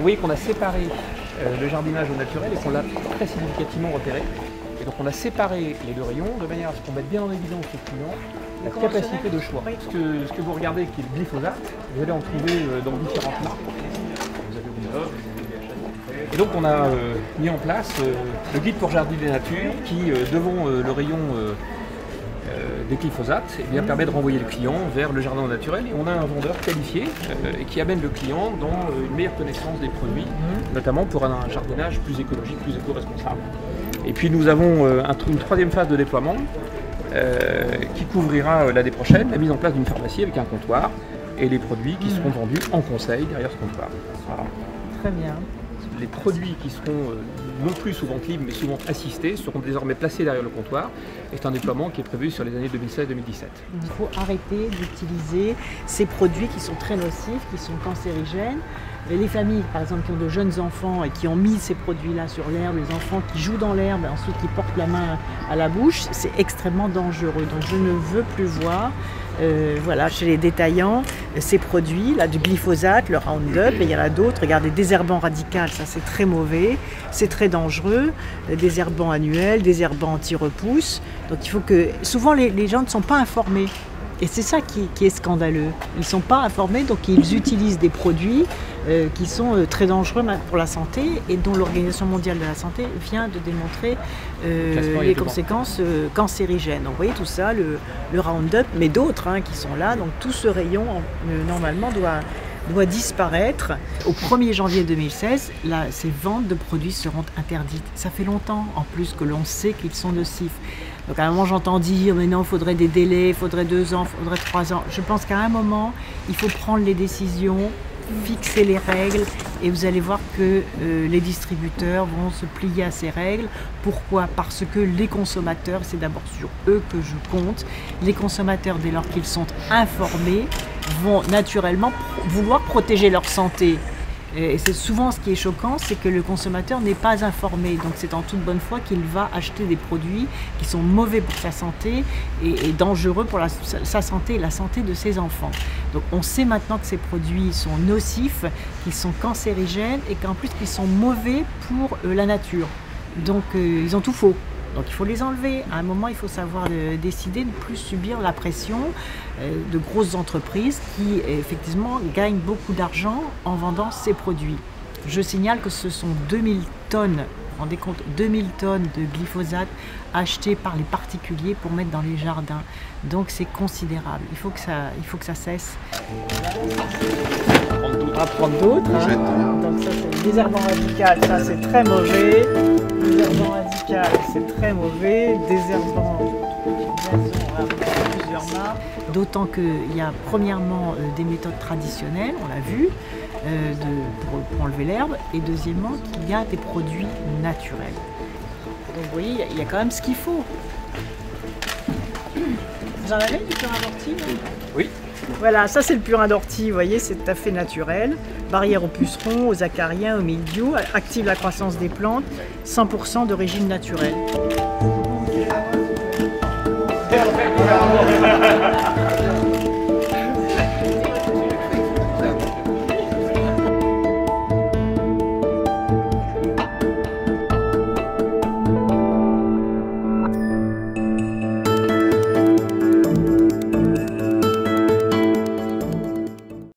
voyez qu'on a séparé euh, le jardinage au naturel et qu'on l'a très significativement repéré. Et donc on a séparé les deux rayons de manière à ce qu'on mette bien en évidence au client la capacité de choix. Ce que, ce que vous regardez qui est le glyphosate, vous allez en trouver euh, dans différentes marques. Vous avez et donc on a euh, mis en place euh, le guide pour jardiner des natures qui, euh, devant le rayon des glyphosates, eh bien, permet de renvoyer le client vers le jardin naturel. Et on a un vendeur qualifié euh, qui amène le client dans euh, une meilleure connaissance des produits, notamment pour un, jardinage plus écologique, plus éco-responsable. Et puis nous avons euh, une troisième phase de déploiement euh, qui couvrira l'année prochaine la mise en place d'une pharmacie avec un comptoir et les produits qui seront vendus en conseil derrière ce comptoir. Voilà Très bien. Les produits qui seront euh, non plus souvent libres mais souvent assistés seront désormais placés derrière le comptoir. C'est un déploiement qui est prévu sur les années 2016-2017. Il faut arrêter d'utiliser ces produits qui sont très nocifs, qui sont cancérigènes. Les familles, par exemple, qui ont de jeunes enfants et qui ont mis ces produits-là sur l'herbe, les enfants qui jouent dans l'herbe et ensuite qui portent la main à la bouche, c'est extrêmement dangereux. Donc je ne veux plus voir euh, voilà, chez les détaillants ces produits, là, du glyphosate, le Roundup, et il y en a d'autres. Regardez, désherbant radical, ça c'est très mauvais, c'est très dangereux. Euh, Désherbant annuel, désherbant anti-repousse. Donc il faut que. Souvent les gens ne sont pas informés. Et c'est ça qui, qui est scandaleux. Ils ne sont pas informés, donc ils utilisent des produits euh, qui sont euh, très dangereux pour la santé et dont l'Organisation mondiale de la santé vient de démontrer euh, les conséquences cancérigènes. Donc vous voyez tout ça, le, le Roundup, mais d'autres hein, qui sont là. Donc tout ce rayon, normalement, doit, doit disparaître. Au 1er janvier 2016, là, ces ventes de produits seront interdites. Ça fait longtemps, en plus, que l'on sait qu'ils sont nocifs. Donc à un moment, j'entends dire, mais non, il faudrait des délais, il faudrait deux ans, il faudrait trois ans. Je pense qu'à un moment, il faut prendre les décisions, fixer les règles, et vous allez voir que euh, les distributeurs vont se plier à ces règles. Pourquoi? Parce que les consommateurs, c'est d'abord sur eux que je compte, les consommateurs, dès lors qu'ils sont informés, vont naturellement vouloir protéger leur santé. Et c'est souvent ce qui est choquant, c'est que le consommateur n'est pas informé. Donc c'est en toute bonne foi qu'il va acheter des produits qui sont mauvais pour sa santé et, dangereux pour la- sa sa santé et la santé de ses enfants. Donc on sait maintenant que ces produits sont nocifs, qu'ils sont cancérigènes et qu'en plus qu'ils sont mauvais pour euh, la nature. Donc euh, ils ont tout faux. Donc il faut les enlever. À un moment, il faut savoir décider de ne plus subir la pression euh, de grosses entreprises qui effectivement gagnent beaucoup d'argent en vendant ces produits. Je signale que ce sont 2000 tonnes, vous vous rendez compte, 2000 tonnes de glyphosate achetées par les particuliers pour mettre dans les jardins. Donc c'est considérable. Il faut que ça, il faut que ça cesse. On va prendre d'autres. hein. Donc ça c'est le désherbant radical, ça c'est très mauvais. C'est très mauvais. Désherbant plusieurs marques. D'autant qu'il y a premièrement euh, des méthodes traditionnelles, on l'a vu, euh, de- pour, pour enlever l'herbe, et deuxièmement qu'il y a des produits naturels. Donc vous voyez, il y a- il y, a quand même ce qu'il faut. Vous en avez du là? Oui. Voilà, ça c'est le purin d'ortie, vous voyez, c'est tout à fait naturel. Barrière aux pucerons, aux acariens, aux mildiou, active la croissance des plantes, 100% d'origine naturelle.